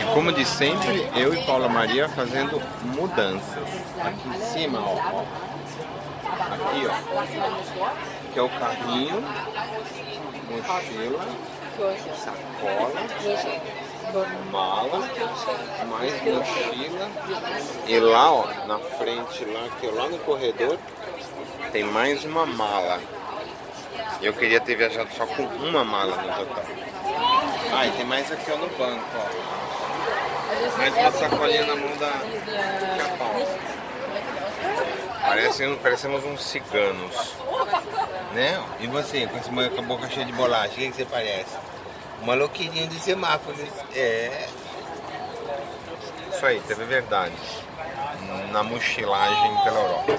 E como de sempre, eu e Paula Maria fazendo mudanças. Aqui em cima, ó. ó. Aqui, ó. Que é o carrinho, mochila, sacola, mala, mais mochila. E lá, ó, na frente, lá, que lá no corredor, tem mais uma mala. Eu queria ter viajado só com uma mala no total. Ah, e tem mais aqui ó, no banco, ó. Mais uma sacolinha na mão da capão. Parece, parecemos uns ciganos. Né? E você, com, esse, com a boca cheia de bolacha, o que, que você parece? Uma louqueirinha de semáforo. É. Isso aí, teve verdade. Na mochilagem pela Europa.